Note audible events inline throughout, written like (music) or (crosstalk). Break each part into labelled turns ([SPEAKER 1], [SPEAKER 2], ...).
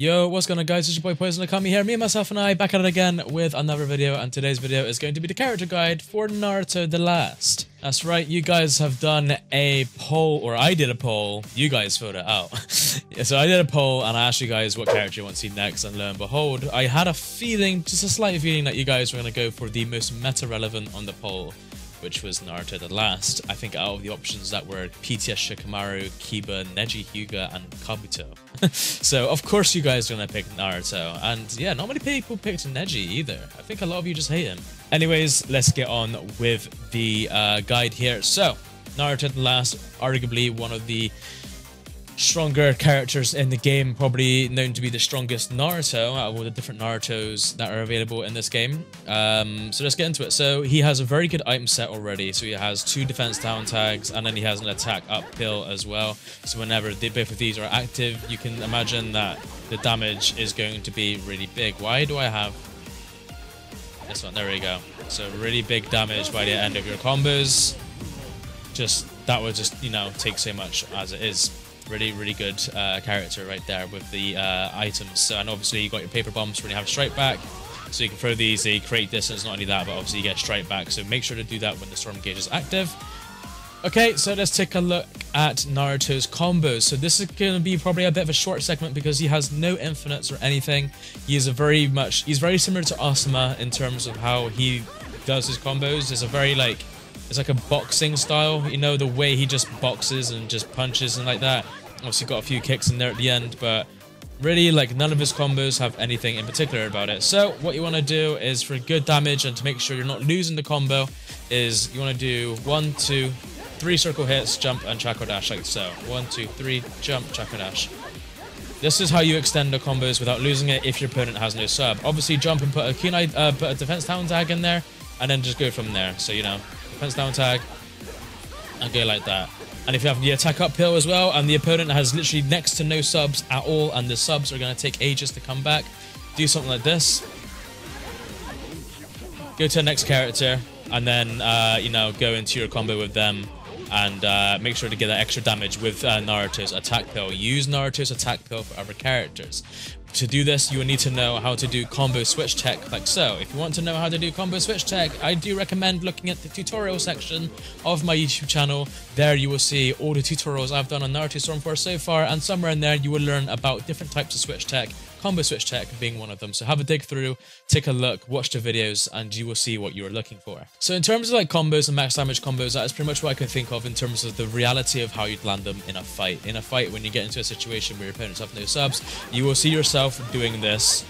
[SPEAKER 1] Yo, what's going on guys? It's your boy Poisoned Okami here. Me, and myself, and I back at it again with another video and today's video is going to be the character guide for Naruto The Last. That's right, you guys have done a poll, or I did a poll, you guys filled it out. (laughs) yeah, so I did a poll and I asked you guys what character you want to see next and lo and behold, I had a feeling, just a slight feeling that you guys were going to go for the most meta-relevant on the poll which was Naruto the last. I think out of the options that were PTS Shikamaru, Kiba, Neji Hyuga, and Kabuto. (laughs) so of course you guys are gonna pick Naruto, and yeah, not many people picked Neji either. I think a lot of you just hate him. Anyways, let's get on with the uh, guide here. So, Naruto the last, arguably one of the stronger characters in the game, probably known to be the strongest Naruto out of all the different Narutos that are available in this game. Um, so let's get into it. So he has a very good item set already. So he has two defense down tags and then he has an attack uphill as well. So whenever the, both of these are active, you can imagine that the damage is going to be really big. Why do I have this one? There we go. So really big damage by the end of your combos. Just that would just, you know, take so much as it is really, really good uh, character right there with the uh, items. And obviously you got your paper bombs when you have strike back. So you can throw these, they create distance, not only that, but obviously you get strike back. So make sure to do that when the storm gauge is active. Okay, so let's take a look at Naruto's combos. So this is going to be probably a bit of a short segment because he has no infinites or anything. He is a very much, he's very similar to Asuma in terms of how he does his combos. It's a very like, it's like a boxing style, you know, the way he just boxes and just punches and like that. Obviously got a few kicks in there at the end, but really like none of his combos have anything in particular about it. So what you want to do is for good damage and to make sure you're not losing the combo is you want to do one, two, three circle hits, jump and chakra dash like so. One, two, three, jump, chakra dash. This is how you extend the combos without losing it if your opponent has no sub. Obviously jump and put a kunai, uh, put a defense down tag in there and then just go from there. So you know, defense down tag and go like that. And if you have the attack uphill as well, and the opponent has literally next to no subs at all, and the subs are going to take ages to come back, do something like this. Go to the next character, and then, uh, you know, go into your combo with them, and uh, make sure to get that extra damage with uh, Naruto's attack pill. Use Naruto's attack pill for other characters. To do this, you will need to know how to do combo switch tech like so. If you want to know how to do combo switch tech, I do recommend looking at the tutorial section of my YouTube channel. There you will see all the tutorials I've done on Naruto Storm 4 so far, and somewhere in there you will learn about different types of switch tech combo switch tech being one of them. So have a dig through, take a look, watch the videos, and you will see what you are looking for. So in terms of like combos and max damage combos, that is pretty much what I can think of in terms of the reality of how you'd land them in a fight. In a fight, when you get into a situation where your opponents have no subs, you will see yourself doing this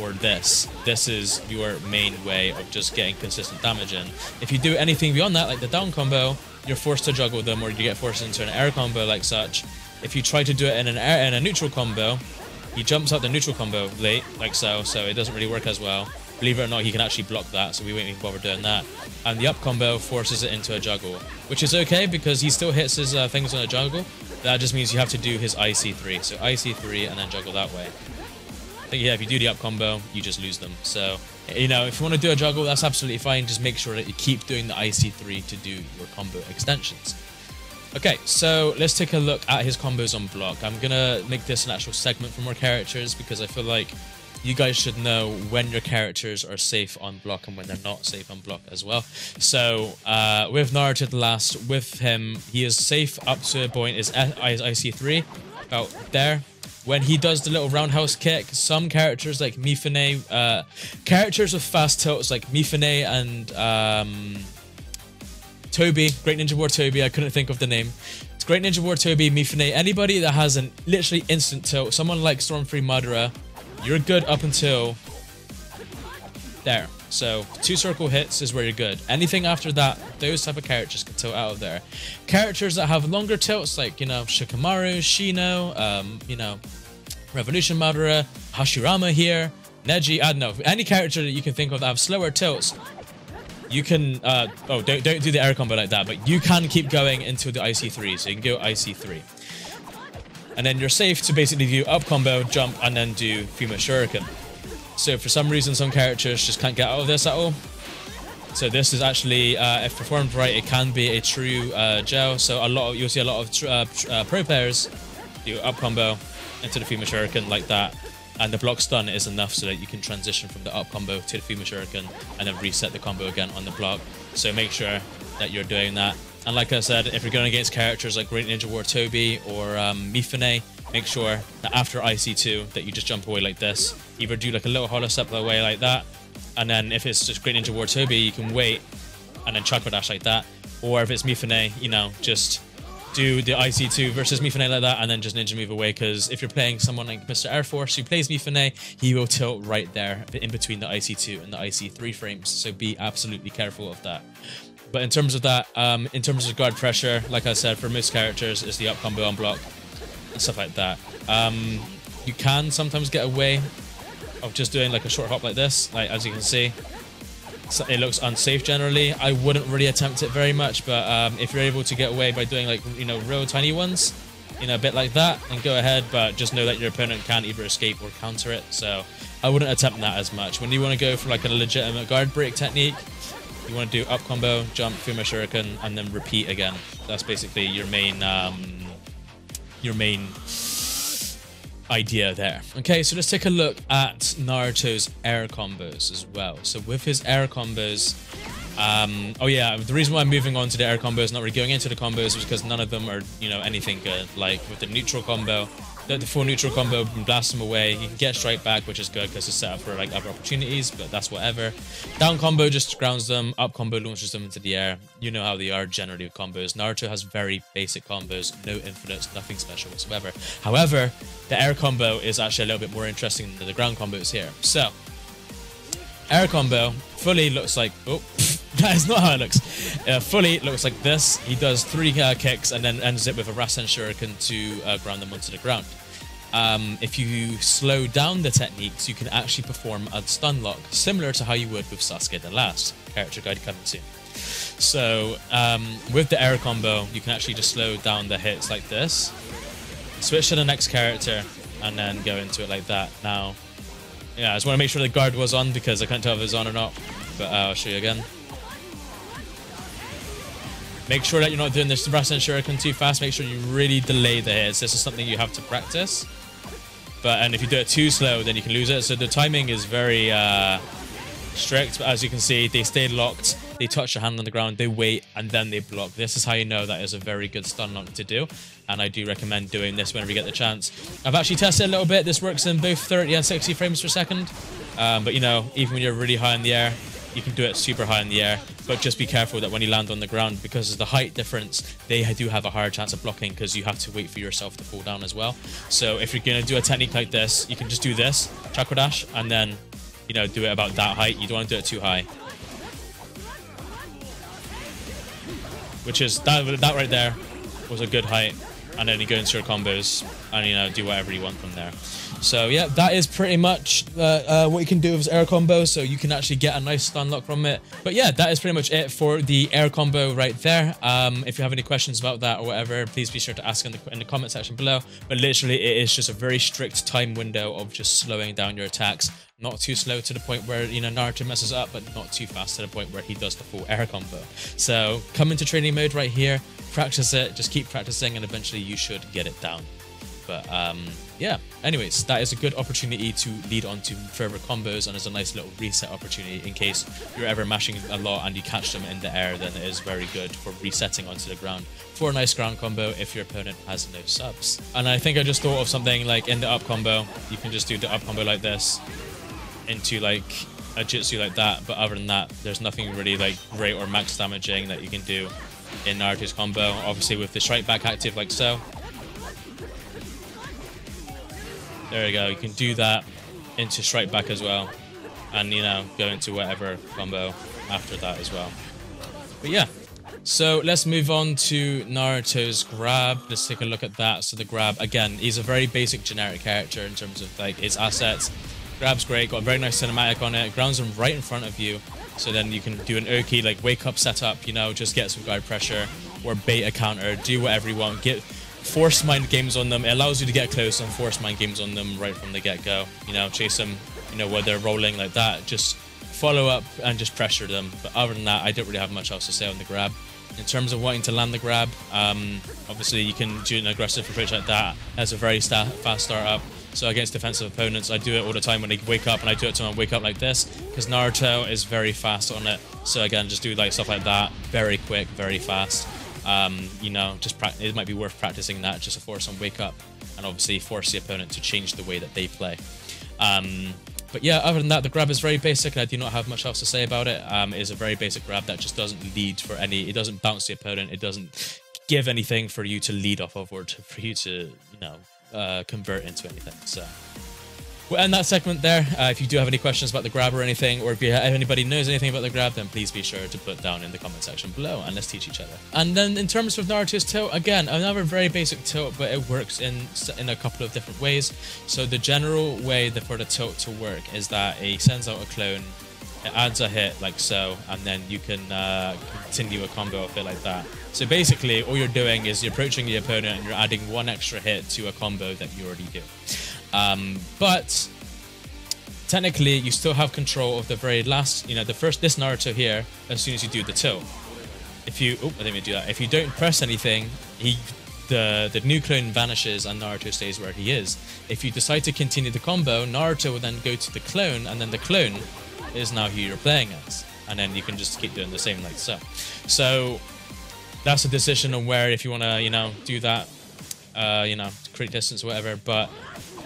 [SPEAKER 1] or this. This is your main way of just getting consistent damage in. If you do anything beyond that, like the down combo, you're forced to juggle them or you get forced into an air combo like such. If you try to do it in an air in a neutral combo, he jumps out the neutral combo late, like so, so it doesn't really work as well. Believe it or not, he can actually block that, so we won't even bother doing that. And the up combo forces it into a juggle, which is okay because he still hits his uh, things on a juggle. That just means you have to do his IC3. So IC3 and then juggle that way. Yeah, if you do the up combo, you just lose them. So, you know, if you want to do a juggle, that's absolutely fine. Just make sure that you keep doing the IC3 to do your combo extensions. Okay, so let's take a look at his combos on block. I'm gonna make this an actual segment for more characters because I feel like you guys should know when your characters are safe on block and when they're not safe on block as well. So uh, with Naruto the last, with him, he is safe up to a point is IC3, about there. When he does the little roundhouse kick, some characters like Mifune, uh, characters with fast tilts like Mifune and um, Tobi, Great Ninja War Tobi, I couldn't think of the name. It's Great Ninja War Tobi, Mifune, anybody that has an literally instant tilt, someone like Stormfree Madara, you're good up until there. So two circle hits is where you're good. Anything after that, those type of characters can tilt out of there. Characters that have longer tilts, like, you know, Shikamaru, Shino, um, you know, Revolution Madara, Hashirama here, Neji, I don't know, any character that you can think of that have slower tilts, you can, uh, oh, don't, don't do the air combo like that, but you can keep going into the IC3, so you can go IC3. And then you're safe to basically do up combo, jump, and then do Fuma Shuriken. So for some reason, some characters just can't get out of this at all. So this is actually, uh, if performed right, it can be a true uh, gel. So a lot of, you'll see a lot of uh, uh, pro players do up combo into the Fuma Shuriken like that And the block stun is enough so that you can transition from the up combo to the Fuma Shuriken and then reset the combo again on the block. So make sure that you're doing that. And like I said, if you're going against characters like Great Ninja War Tobi or um, Mifune, make sure that after IC2 that you just jump away like this. Either do like a little hollow step away like that, and then if it's just Great Ninja War Tobi, you can wait and then chakra dash like that. Or if it's Mifune, you know, just do the IC2 versus Mifune like that and then just ninja move away because if you're playing someone like Mr. Air Force who plays Mifune, he will tilt right there in between the IC2 and the IC3 frames. So be absolutely careful of that. But in terms of that, um, in terms of guard pressure, like I said, for most characters, it's the up combo on block and stuff like that. Um, you can sometimes get away of just doing like a short hop like this, like as you can see. It looks unsafe generally. I wouldn't really attempt it very much, but um, if you're able to get away by doing like, you know, real tiny ones, you know, a bit like that, and go ahead, but just know that your opponent can either escape or counter it. So I wouldn't attempt that as much. When you want to go for like a legitimate guard break technique, you want to do up combo, jump, Fuma Shuriken, and then repeat again. That's basically your main, um, your main idea there. Okay, so let's take a look at Naruto's air combos as well. So with his air combos, um, oh yeah, the reason why I'm moving on to the air combos, not really going into the combos, is because none of them are, you know, anything good. Like with the neutral combo, the, the full neutral combo blast him away. You can get straight back, which is good because it's set up for like other opportunities, but that's whatever. Down combo just grounds them. Up combo launches them into the air. You know how they are generally with combos. Naruto has very basic combos, no infinites, nothing special whatsoever. However, the air combo is actually a little bit more interesting than the ground combos here. So, air combo fully looks like oh. (laughs) that is not how it looks. Uh, fully looks like this. He does three uh, kicks and then ends it with a Rasen Shuriken to uh, ground them onto the ground. Um, if you slow down the techniques, you can actually perform a stun lock, similar to how you would with Sasuke the Last, character guide coming soon. So um, with the air combo, you can actually just slow down the hits like this, switch to the next character, and then go into it like that. Now, yeah, I just want to make sure the guard was on because I can't tell if it's on or not, but uh, I'll show you again. Make sure that you're not doing this Rasen Shuriken too fast. Make sure you really delay the hits. This is something you have to practice. But and if you do it too slow, then you can lose it. So the timing is very uh, strict. But as you can see, they stay locked. They touch your hand on the ground. They wait and then they block. This is how you know that is a very good stun lock to do. And I do recommend doing this whenever you get the chance. I've actually tested a little bit. This works in both 30 and 60 frames per second. Um, but you know, even when you're really high in the air, you can do it super high in the air, but just be careful that when you land on the ground, because of the height difference, they do have a higher chance of blocking because you have to wait for yourself to fall down as well. So if you're going to do a technique like this, you can just do this, chakra dash, and then, you know, do it about that height. You don't want to do it too high. Which is, that, that right there was a good height. And then you go into your combos and, you know, do whatever you want from there. So yeah, that is pretty much uh, uh, what you can do with air combo. So you can actually get a nice stun lock from it. But yeah, that is pretty much it for the air combo right there. Um, if you have any questions about that or whatever, please be sure to ask in the, in the comment section below. But literally, it is just a very strict time window of just slowing down your attacks. Not too slow to the point where, you know, Naruto messes up, but not too fast to the point where he does the full air combo. So come into training mode right here, practice it, just keep practicing, and eventually you should get it down. But um, yeah, anyways, that is a good opportunity to lead on to further combos and it's a nice little reset opportunity in case you're ever mashing a lot and you catch them in the air, then it is very good for resetting onto the ground for a nice ground combo if your opponent has no subs. And I think I just thought of something like in the up combo, you can just do the up combo like this into like a jutsu like that, but other than that, there's nothing really like great or max damaging that you can do in Naruto's combo. Obviously with the strike back active like so, There we go. You can do that into strike back as well. And, you know, go into whatever combo after that as well. But yeah. So let's move on to Naruto's grab. Let's take a look at that. So the grab, again, he's a very basic generic character in terms of like his assets. Grab's great, got a very nice cinematic on it. Grounds him right in front of you. So then you can do an Oki, like wake up setup, you know, just get some guard pressure or bait a counter, do whatever you want. Get force mind games on them. It allows you to get close and force mind games on them right from the get-go. You know, chase them, you know, where they're rolling like that. Just follow up and just pressure them. But other than that, I don't really have much else to say on the grab. In terms of wanting to land the grab, um, obviously you can do an aggressive approach like that. Has a very fast start up. So against defensive opponents, I do it all the time when they wake up, and I do it to them wake up like this, because Naruto is very fast on it. So again, just do like stuff like that, very quick, very fast. Um, you know, just it might be worth practicing that just to force them wake up, and obviously force the opponent to change the way that they play. Um, but yeah, other than that, the grab is very basic, and I do not have much else to say about it. Um, it is a very basic grab that just doesn't lead for any. It doesn't bounce the opponent. It doesn't give anything for you to lead off of or to, for you to you know uh, convert into anything. So We'll end that segment there. Uh, if you do have any questions about the grab or anything, or if, you, if anybody knows anything about the grab, then please be sure to put down in the comment section below and let's teach each other. And then in terms of Naruto's tilt, again, another very basic tilt, but it works in in a couple of different ways. So the general way for the tilt to work is that he sends out a clone, it adds a hit like so, and then you can uh, continue a combo of it like that. So basically, all you're doing is you're approaching the opponent and you're adding one extra hit to a combo that you already do. Um, but technically, you still have control of the very last, you know, the first, this Naruto here, as soon as you do the tilt. If you, oh, I didn't even do that. If you don't press anything, he, the, the new clone vanishes and Naruto stays where he is. If you decide to continue the combo, Naruto will then go to the clone, and then the clone is now who you're playing as. And then you can just keep doing the same like so. So that's a decision on where, if you want to, you know, do that, uh, you know, create distance or whatever. But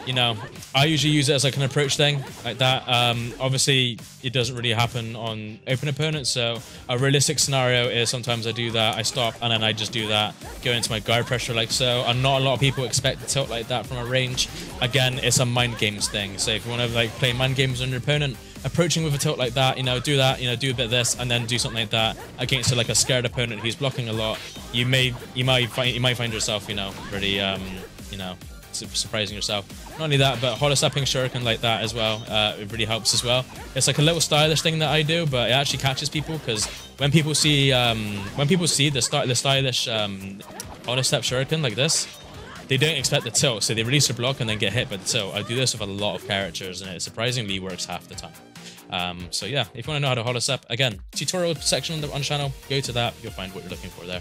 [SPEAKER 1] you know, I usually use it as like an approach thing like that. Um, obviously, it doesn't really happen on open opponents. So a realistic scenario is sometimes I do that, I stop, and then I just do that, go into my guard pressure like so. And not a lot of people expect to tilt like that from a range. Again, it's a mind games thing. So if you want to like play mind games on your opponent, approaching with a tilt like that, you know, do that, you know, do a bit of this, and then do something like that against like a scared opponent who's blocking a lot. You may, you might find, you might find yourself, you know, really, um, you know, surprising yourself. Not only that, but holo stepping shuriken like that as well, uh, it really helps as well. It's like a little stylish thing that I do, but it actually catches people because when people see um, when people see the, st the stylish um, holo step shuriken like this, they don't expect the tilt, so they release a block and then get hit by the tilt. I do this with a lot of characters, and it surprisingly works half the time. Um, so yeah, if you want to know how to holo step, again, tutorial section on the, on the channel, go to that, you'll find what you're looking for there.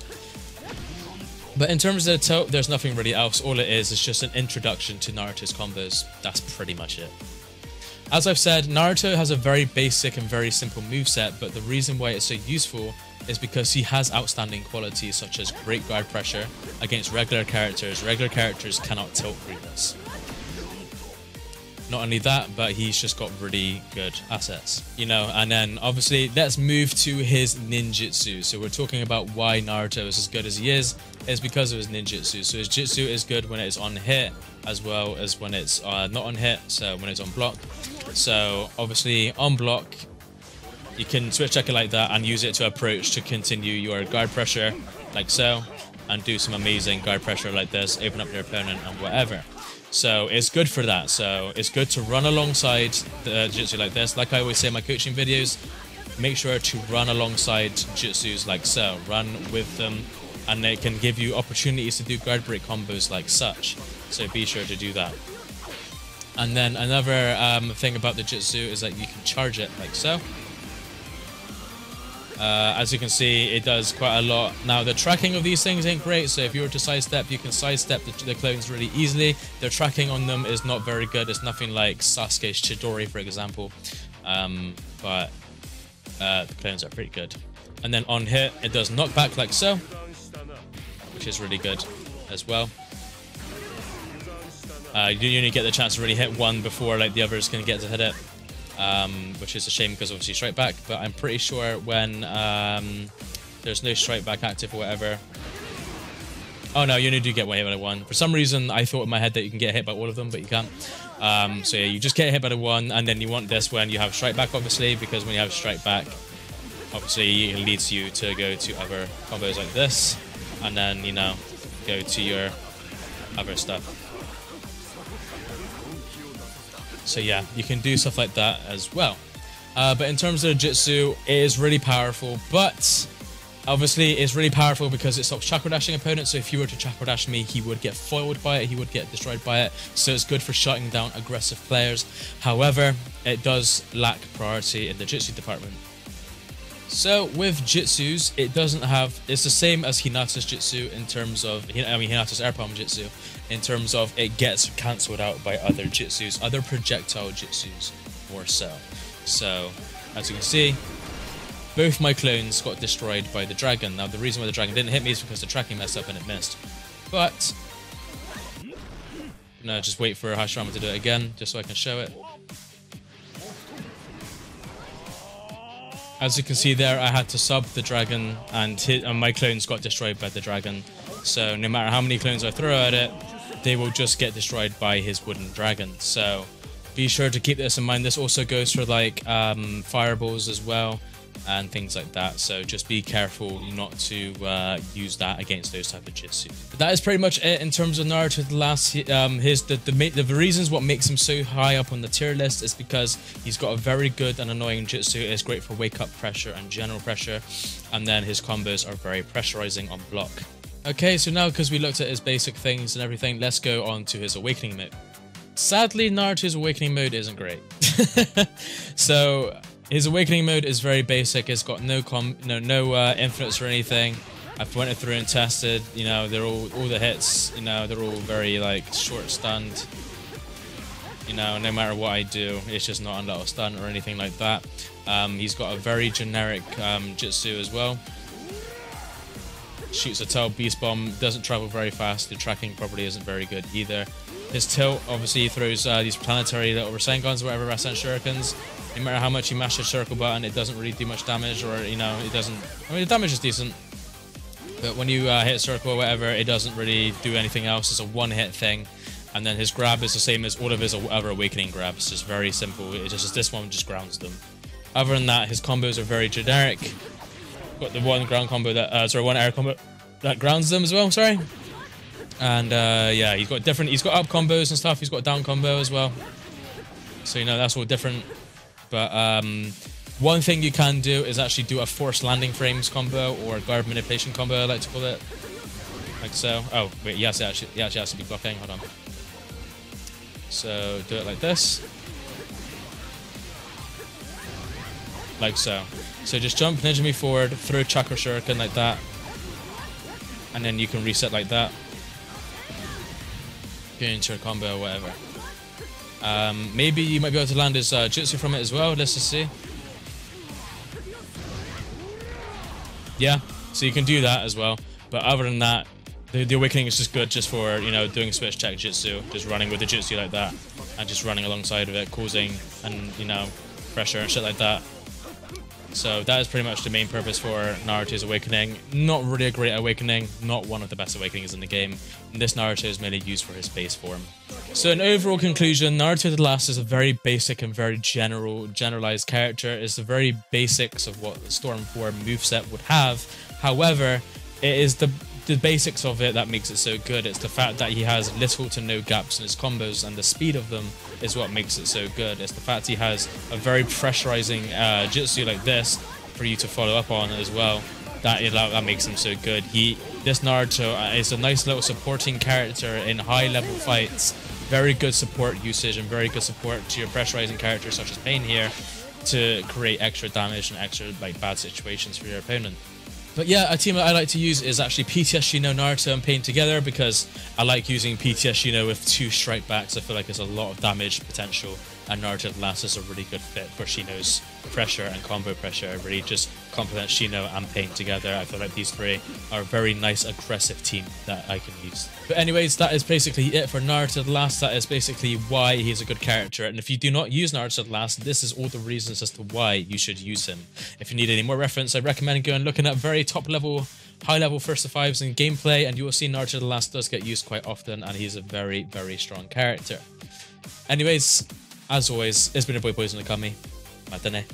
[SPEAKER 1] But in terms of the tilt, there's nothing really else. All it is is just an introduction to Naruto's combos. That's pretty much it. As I've said, Naruto has a very basic and very simple moveset, but the reason why it's so useful is because he has outstanding qualities such as great guard pressure against regular characters. Regular characters cannot tilt through this. Not only that, but he's just got really good assets, you know. And then obviously, let's move to his ninjutsu. So we're talking about why Naruto is as good as he is, It's because of his ninjutsu. So his jutsu is good when it's on hit, as well as when it's uh, not on hit. So when it's on block. So obviously on block, you can switch tech it like that and use it to approach to continue your guard pressure, like so, and do some amazing guard pressure like this, open up your opponent and whatever. So it's good for that. So it's good to run alongside the jutsu like this. Like I always say in my coaching videos, make sure to run alongside jutsus like so. Run with them and it can give you opportunities to do guard break combos like such. So be sure to do that. And then another um, thing about the jutsu is that you can charge it like so. Uh, as you can see, it does quite a lot. Now, the tracking of these things ain't great, so if you were to sidestep, you can sidestep the, the clones really easily. The tracking on them is not very good. It's nothing like Sasuke's Chidori, for example. Um, but uh, the clones are pretty good. And then on hit, it does knockback like so, which is really good as well. Uh, you only get the chance to really hit one before like the others can get to hit it um, which is a shame because obviously strike back. But I'm pretty sure when um, there's no strike back active or whatever. Oh no, you only do get one hit by one. For some reason, I thought in my head that you can get hit by all of them, but you can't. Um, so yeah, you just get hit by the one, and then you want this when you have strike back, obviously, because when you have strike back, obviously it leads you to go to other combos like this, and then you know go to your other stuff. So yeah, you can do stuff like that as well. Uh, but in terms of Jitsu, it is really powerful, but obviously it's really powerful because it stops chakra dashing opponents. So if you were to chakra dash me, he would get foiled by it, he would get destroyed by it. So it's good for shutting down aggressive players. However, it does lack priority in the Jitsu department. So with Jitsus, it doesn't have. It's the same as Hinata's Jitsu in terms of. I mean Hinata's Air Palm Jitsu, in terms of it gets cancelled out by other Jitsus, other projectile Jitsus, more so. So, as you can see, both my clones got destroyed by the dragon. Now the reason why the dragon didn't hit me is because the tracking messed up and it missed. But no, just wait for Hashirama to do it again, just so I can show it. As you can see there, I had to sub the dragon, and, hit, and my clones got destroyed by the dragon. So no matter how many clones I throw at it, they will just get destroyed by his wooden dragon. So be sure to keep this in mind. This also goes for like um, fireballs as well and things like that. So just be careful not to uh, use that against those type of jitsu. But that is pretty much it in terms of Naruto. The last um, his the, the the reasons what makes him so high up on the tier list is because he's got a very good and annoying jitsu. It's great for wake up pressure and general pressure, and then his combos are very pressurizing on block. Okay, so now because we looked at his basic things and everything, let's go on to his awakening mode. Sadly, Naruto's awakening mode isn't great. (laughs) so his awakening mode is very basic. It's got no com no no uh, infinites or anything. I've went through and tested. You know, they're all all the hits. You know, they're all very like short stunned. You know, no matter what I do, it's just not under a stun or anything like that. Um, he's got a very generic um, Jitsu as well. Shoots a tail beast bomb, doesn't travel very fast. The tracking probably isn't very good either. His tilt, obviously, throws uh, these planetary little Rasengans whatever, Rasen Shurikens no matter how much you mash the circle button, it doesn't really do much damage, or, you know, it doesn't... I mean, the damage is decent, but when you uh, hit circle or whatever, it doesn't really do anything else. It's a one-hit thing, and then his grab is the same as all of his other Awakening grabs. It's just very simple. It's just this one just grounds them. Other than that, his combos are very generic. Got the one ground combo that... Uh, sorry, one air combo that grounds them as well, sorry. And, uh, yeah, he's got different... He's got up combos and stuff. He's got down combo as well. So, you know, that's all different. But um, one thing you can do is actually do a forced landing frames combo or guard manipulation combo, I like to call it. Like so. Oh, wait, yes, it actually, it actually has to be blocking. Hold on. So do it like this. Like so. So just jump Ninja Me forward, throw Chakra Shuriken like that. And then you can reset like that. Get into a combo or whatever. Um, maybe you might be able to land his uh, Jutsu from it as well. Let's just see. Yeah, so you can do that as well. But other than that, the, the Awakening is just good just for, you know, doing switch tech Jutsu. Just running with the Jutsu like that. And just running alongside of it, causing, and you know, pressure and shit like that. So that is pretty much the main purpose for Naruto's Awakening. Not really a great awakening, not one of the best awakenings in the game. This Naruto is mainly used for his base form. So in overall conclusion, Naruto the Last is a very basic and very general, generalized character. It's the very basics of what the Storm 4 moveset would have. However, it is the the basics of it that makes it so good. It's the fact that he has little to no gaps in his combos, and the speed of them is what makes it so good. It's the fact he has a very pressurizing uh, jutsu like this for you to follow up on as well. That that makes him so good. He this Naruto uh, is a nice little supporting character in high level fights. Very good support usage and very good support to your pressurizing characters such as Pain here to create extra damage and extra like bad situations for your opponent. But yeah, a team that I like to use is actually PTS Shino, Naruto, and Pain together because I like using PTS Shino with two strike backs. I feel like there's a lot of damage potential, and Naruto Last is a really good fit for Shino's pressure and combo pressure. Really just complements Shino and Pain together. I feel like these three are a very nice, aggressive team that I can use. But anyways, that is basically it for Naruto Last. That is basically why he's a good character. And if you do not use Naruto Last, this is all the reasons as to why you should use him. If you need any more reference, I recommend going looking at very top level high level first to fives in gameplay and you will see Naruto the Last does get used quite often and he's a very very strong character. Anyways, as always, it's been a boy Poisoned Okami. Matane.